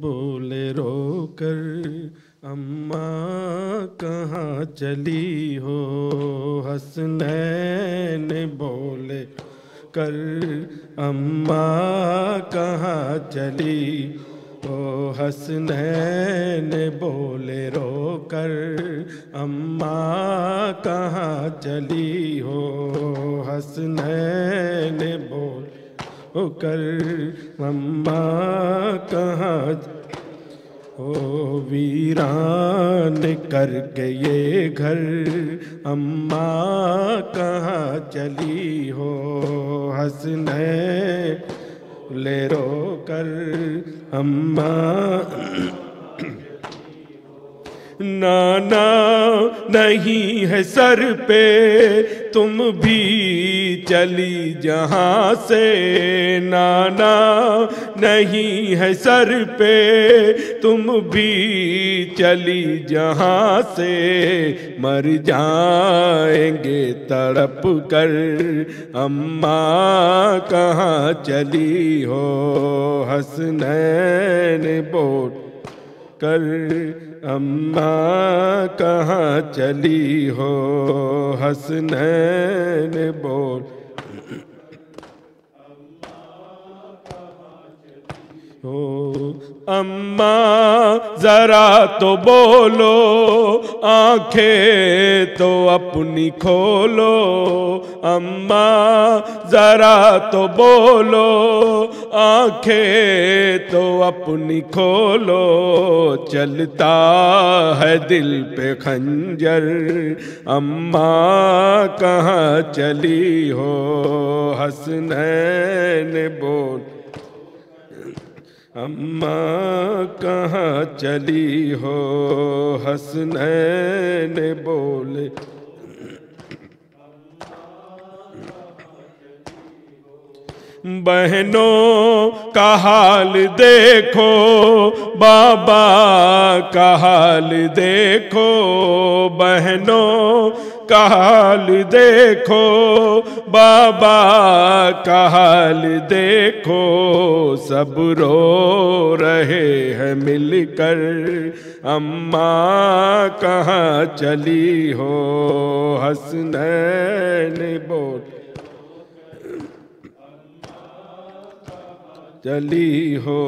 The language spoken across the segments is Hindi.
बोले रो कर अम्मा कहाँ चली हो? हसनैन बोले, कर, अम्मा कहाँ चली ओ हसनैन बोले रो कर अम्मा कहाँ चली हो? हसनैन बोल ओ कर अम्मा कहाँ ओ वीरान करके ये घर। अम्मा कहाँ चली हो हंसने ले रो कर। अम्मा नाना नहीं है सर पे, तुम भी चली जहाँ से। नाना नहीं है सर पे, तुम भी चली जहाँ से। मर जाएँगे तड़प कर, अम्मा कहाँ चली हो? हसनैन बोल कर अम्मा कहाँ चली हो? हसनैन बोल। हो? अम्मा, जरा तो बोलो, आँखें तो अपनी खोलो। अम्मा, जरा तो बोलो, आँखें तो अपनी खोलो। चलता है दिल पे खंजर, अम्मा कहाँ चली हो? हसनैन बोल अम्मा कहाँ चली हो? हसनैन बोले। बहनों, का हाल देखो, बाबा, का हाल देखो, बहनों, का हाल देखो, बाबा, का हाल देखो, सब रो रहे हैं मिलकर, अम्मा कहाँ चली हो हसनैन बोल। चली हो,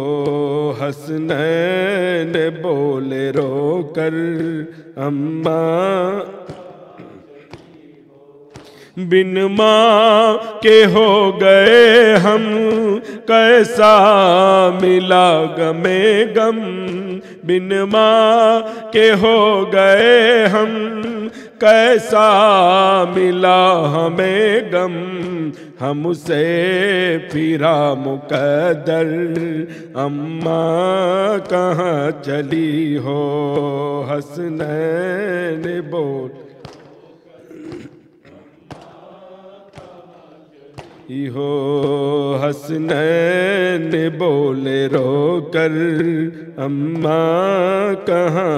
हसनैन बोले रो कर, अम्मा। बिन माँ के हो गए हम, कैसा मिला गमे गम। बिन माँ के हो गए हम कैसा मिला हमें गम, हम उसे फिरा मुकदर अम्मा कहाँ चली हो हसनैन बोल। हो हसनैन बोले रो कर अम्मा कहाँ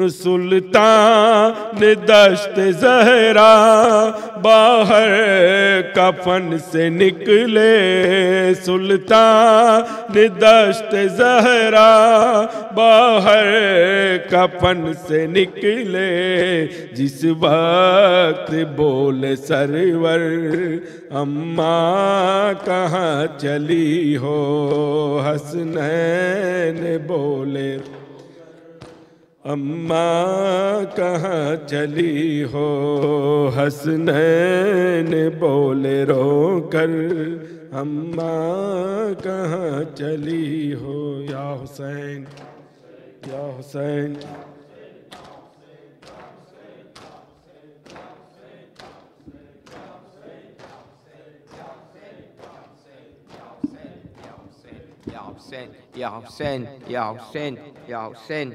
सुल्तान दश्त जहरा बाहर कफन से निकले। सुल्तान दश्त जहरा बाहर कफन से निकले। जिस वक्त बोले सरवर, अम्मा कहाँ चली हो? हसनैन बोले। अम्मा कहाँ चली हो हसनैन बोले रो कर अम्मा कहाँ चली हो या हुसैन या Hussain Ya Hussein, Ya Hussein, Ya Hussein, Ya Hussein.